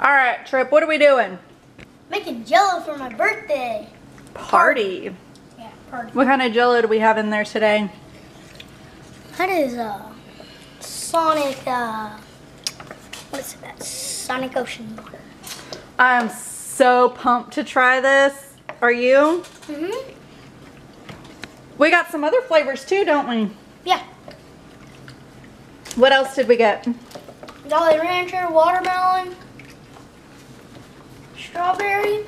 All right, Trip, what are we doing? Making jello for my birthday. Party. Yeah, party. What kind of jello do we have in there today? That is uh, Sonic, uh, what is that? Sonic Ocean water. I'm so pumped to try this. Are you? Mm-hmm. We got some other flavors too, don't we? Yeah. What else did we get? Jolly Rancher, watermelon, strawberry,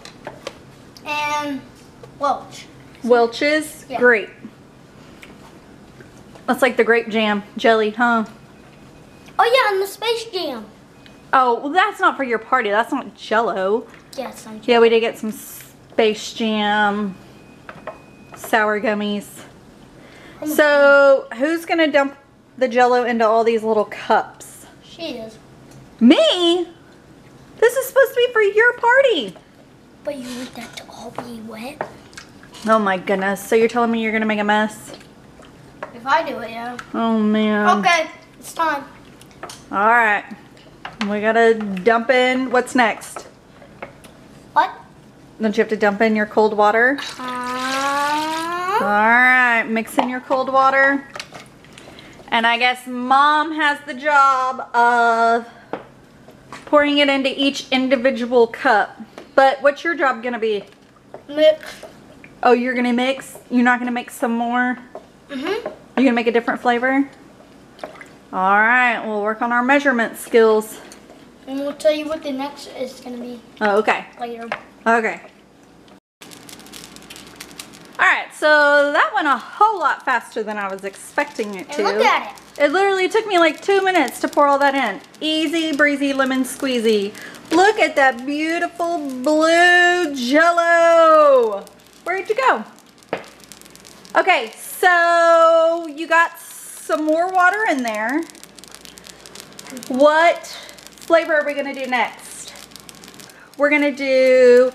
and Welch. Welch's Yeah. grape. That's like the grape jam jelly, huh? Oh yeah, and the Space Jam. Oh, well, that's not for your party. That's not jello. Not Yeah, we did get some Space Jam sour gummies. So, who's going to dump the jello into all these little cups? She is. Me? This is supposed to be for your party. But you want that to all be wet? Oh my goodness. So you're telling me you're going to make a mess? If I do it, yeah. Oh man. Okay, it's time. All right. We got to dump in. What's next? What? Don't you have to dump in your cold water? All Uh, right. Mix in your cold water. And I guess mom has the job of pouring it into each individual cup. But what's your job going to be? mix. Oh, you're going to mix? You're not going to mix some more? Mm-hmm. You're going to make a different flavor? All right. We'll work on our measurement skills. And we'll tell you what the next is gonna be Oh, okay. later. Okay. Alright, so that went a whole lot faster than I was expecting it And to. look at it. It literally took me like two minutes to pour all that in. Easy breezy lemon squeezy. Look at that beautiful blue jello. Where'd you go? Okay, so you got some more water in there. What flavor are we gonna do next? We're gonna do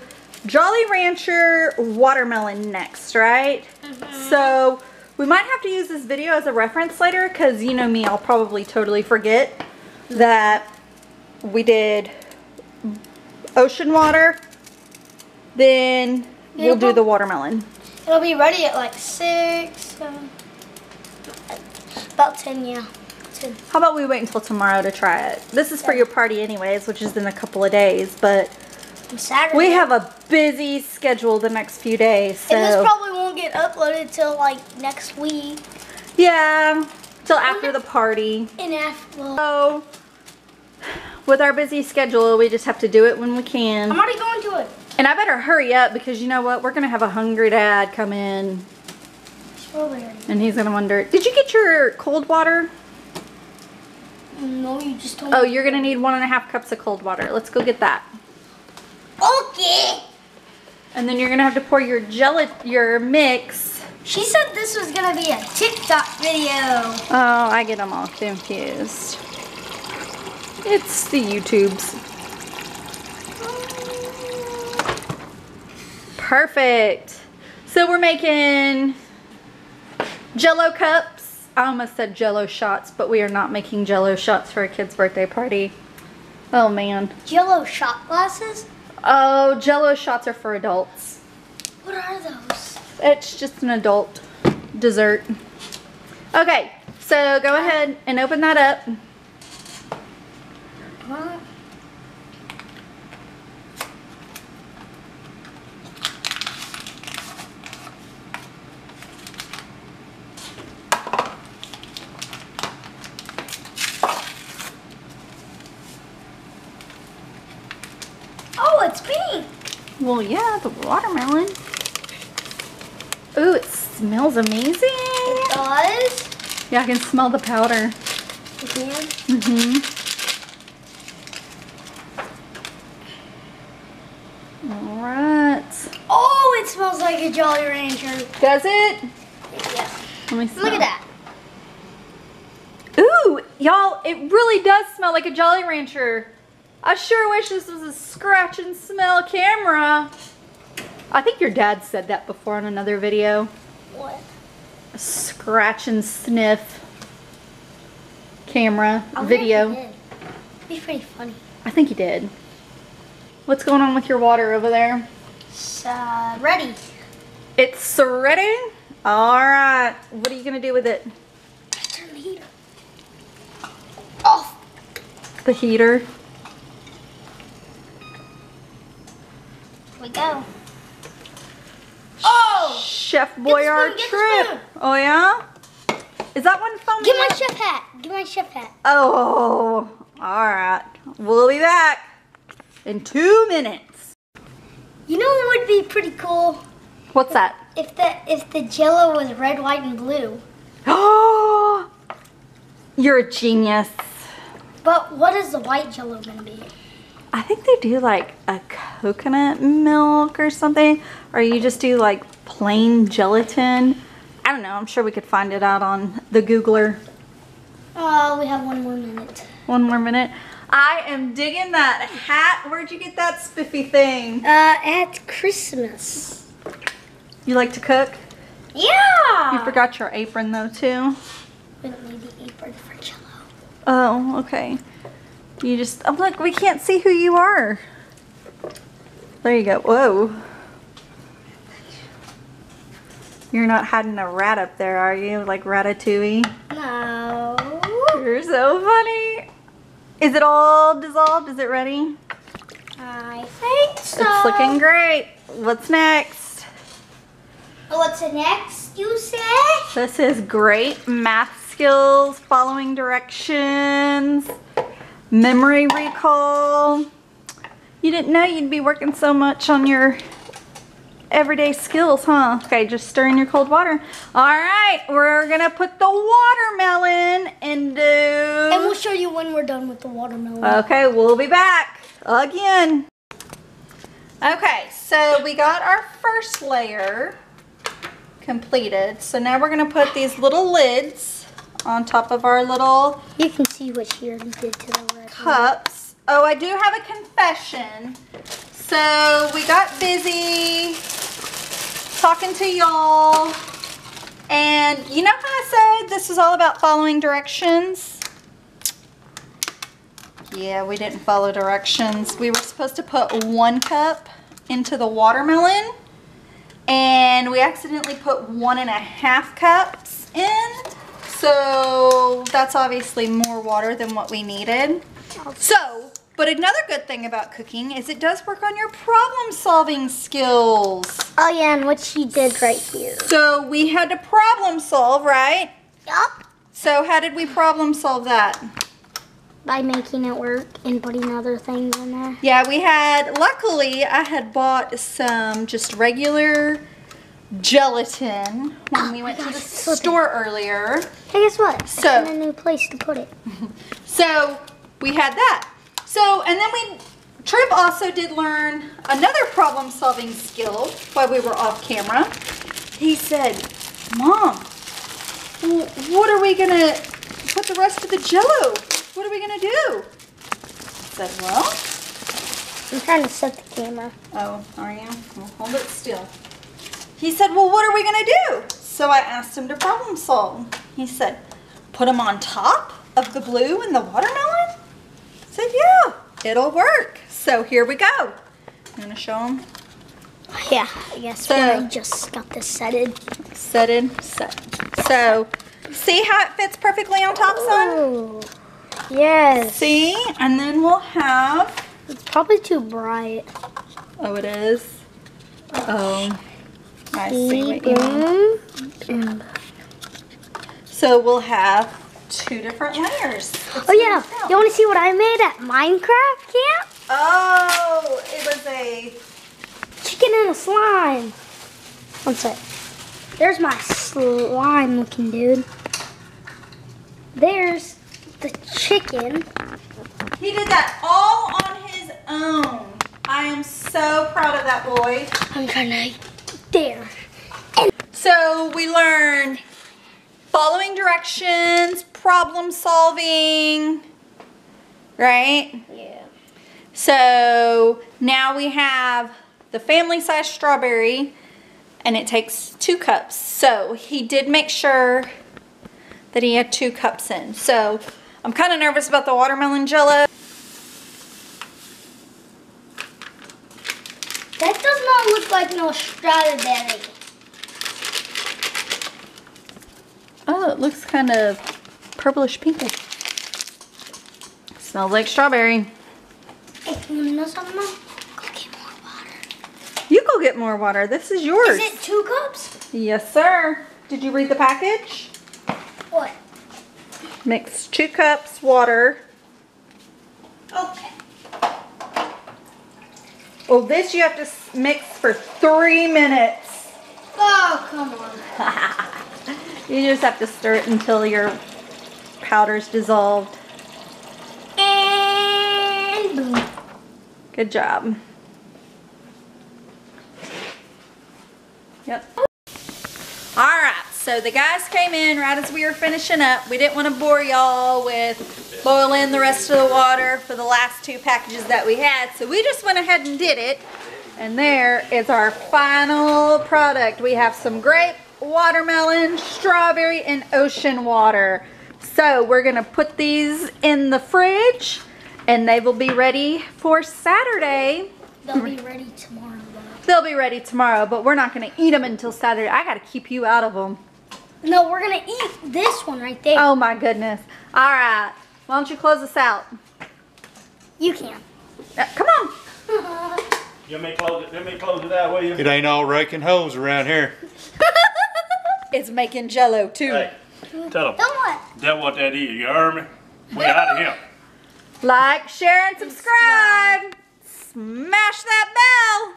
Jolly Rancher watermelon next, right? Mm-hmm. So we might have to use this video as a reference later because you know me, I'll probably totally forget that we did ocean water, then we'll do the watermelon. It'll be ready at like six, seven, about ten, yeah. Ten. How about we wait until tomorrow to try it? This is for your party anyways, which is in a couple of days, but Saturday. we have a busy schedule the next few days, so And this probably won't get uploaded till like next week. yeah, till after the party. And after, So with our busy schedule, we just have to do it when we can. I'm already going to it. And I better hurry up because you know what? We're gonna have a hungry dad come in and he's gonna wonder, did you get your cold water? No, you just told Oh, me. you're gonna need one and a half cups of cold water. Let's go get that. Okay. And then you're gonna have to pour your jelly, your mix. She said this was gonna be a TikTok video. Oh, I get them all confused. It's the YouTubes. Perfect. So we're making jello cups. I almost said jello shots, but we are not making jello shots for a kid's birthday party. Oh man. Jello shot glasses. Oh, jello shots are for adults. What are those? It's just an adult dessert. Okay, so go ahead and open that up. What? Oh, it's pink. Well, yeah, the watermelon. Ooh, it smells amazing. It does. Yeah, I can smell the powder. You can. Mm-hmm. All right. Oh, it smells like a Jolly Rancher. Does it? Yeah. Let me smell. Look at that. Ooh, y'all, it really does smell like a Jolly Rancher. I sure wish this was a scratch and smell camera. I think your dad said that before on another video. What? A scratch and sniff camera I wonder if video. he did. Be pretty funny. I think he did. What's going on with your water over there? It's uh, ready. It's ready? All right. What are you going to do with it? Turn the heater off. The heater? We go. Oh! Chef the Boyard spoon, get the trip. Oh, yeah? Is that one foaming Get my up? chef hat. Get my chef hat. Oh, all right. We'll be back in two minutes. You know what would be pretty cool? What's that? If the if the jello was red, white, and blue. Oh, you're a genius. But what is the white jello gonna be? I think they do like a coconut milk or something, or you just do like plain gelatin. I don't know. I'm sure we could find it out on the Googler. Oh, we have one more minute. One more minute. I am digging that hat. Where'd you get that spiffy thing? Uh, at Christmas. You like to cook? Yeah. You forgot your apron though too. We don't need the apron for jello. Oh, okay. You just, oh look, we can't see who you are. There you go. Whoa. You're not hiding a rat up there, are you? Like Ratatouille? No. You're so funny. Is it all dissolved? Is it ready? I think so. It's looking great. What's next? What's next, you say? This is great math skills, following directions, memory recall. You didn't know you'd be working so much on your everyday skills, huh? Okay, just stir in your cold water. All right, we're gonna put the watermelon into. And we'll show you when we're done with the watermelon. Okay, we'll be back again. Okay, so we got our first layer completed. So now we're gonna put these little lids on top of our little you can see what she already did to the red. cups. Oh, I do have a confession. So we got busy talking to y'all. And you know how I said this was all about following directions? Yeah, we didn't follow directions. We were supposed to put one cup into the watermelon and we accidentally put one and a half cups in. So that's obviously more water than what we needed. So, but another good thing about cooking is it does work on your problem solving skills. Oh yeah, and what she did right here. So we had to problem solve, right? Yup. So how did we problem solve that? By making it work and putting other things in there. Yeah, we had, luckily I had bought some just regular gelatin when oh we went to the gosh, it's slipping. store earlier. Hey, guess what? So- I found a new place to put it. So we had that. So, and then we, Trip also did learn another problem solving skill while we were off camera. He said, Mom, what are we gonna put the rest of the jello? What are we gonna do? I said, well, I'm trying to set the camera. oh, are you? Well, hold it still. He said, well, what are we gonna do? So I asked him to problem solve. He said, put them on top of the blue and the watermelon? I said, yeah, it'll work. So here we go. You wanna show him? Yeah, I guess So- I just got this setted. Set it, set. So, see how it fits perfectly on top, son? Oh, yes. See? And then we'll have, It's probably too bright. oh, it is? Oh, I see what. Boom. And- So we'll have two different layers. Oh yeah, you want to see what I made at Minecraft camp? Oh, it was a Chicken and a slime. One sec. There's my slime looking dude. There's the chicken. He did that all on his own. I am so proud of that boy. I'm trying to. There. So we learned following directions, problem solving, right? Yeah. So now we have the family size strawberry and it takes two cups. So he did make sure that he had two cups in. So I'm kind of nervous about the watermelon jello. That does not look like no strawberry. Oh, it looks kind of purplish pinkish. Smells like strawberry. You know something? Go get more water. You go get more water. This is yours. Is it two cups? Yes, sir. Did you read the package? What? Mix two cups water. Okay. Well, this you have to mix for three minutes. Oh, come on. You just have to stir it until your powder's dissolved. And boom. Good job. Yep. All right, so the guys came in right as we were finishing up. We didn't want to bore y'all with boiling the rest of the water for the last two packages that we had, so we just went ahead and did it. And there is our final product. We have some grape, watermelon, strawberry, and ocean water. So we're gonna put these in the fridge and they will be ready for Saturday. They'll be ready tomorrow. though. They'll be ready tomorrow, but we're not gonna eat them until Saturday. I gotta keep you out of them. No, we're gonna eat this one right there. Oh my goodness. All right, why don't you close us out? You can. Uh, come on. Let me close it, let me close it out, will you? It ain't all raking holes around here. It's making jello too. Hey, tell them, Then what? that what that is, you heard me? We out of here. Like, share, and subscribe. Smash that bell.